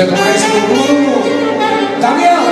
pecadores do mundo. Daniel.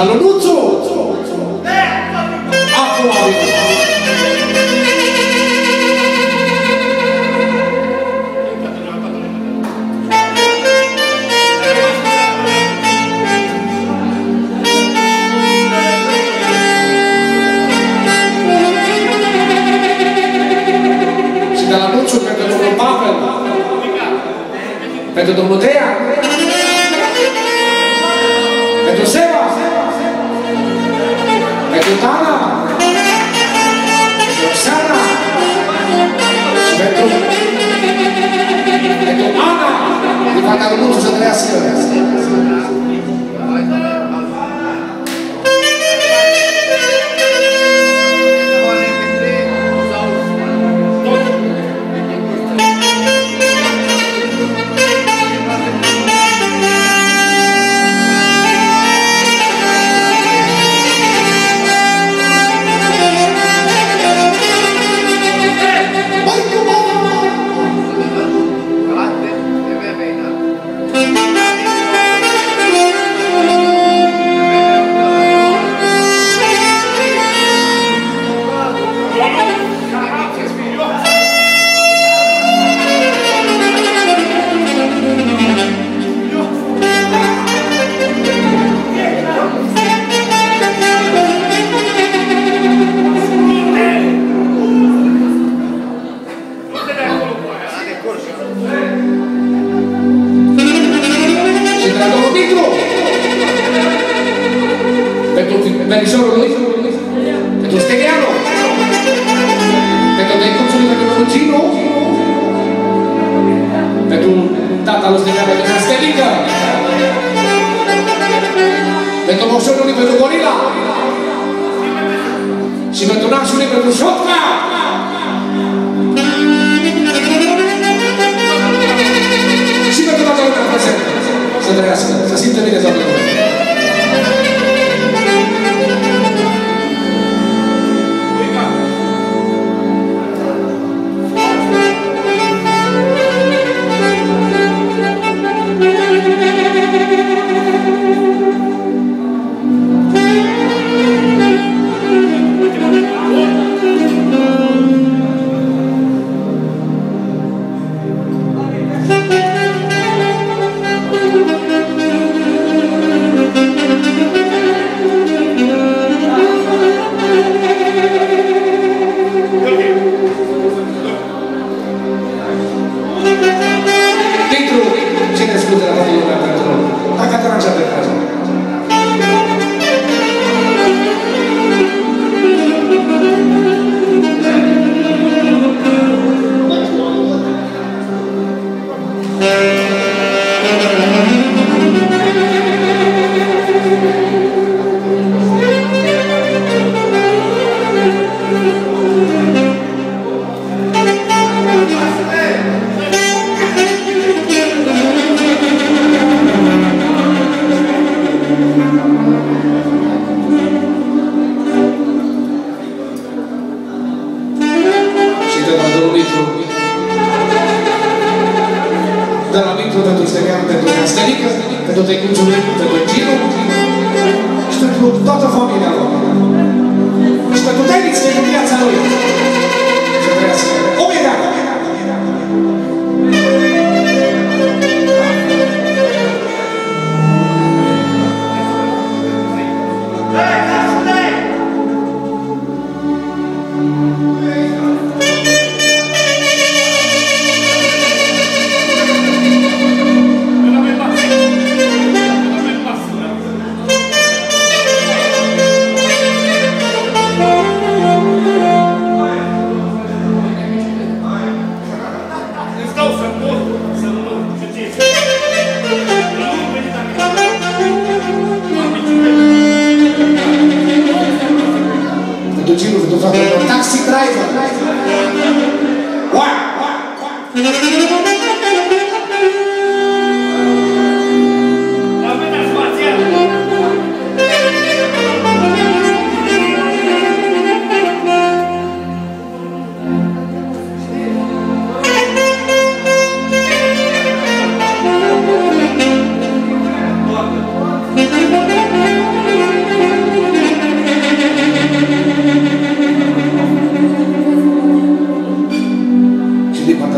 Salvo lui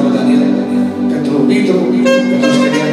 Daniel, pentru viitorul, pentru stelea,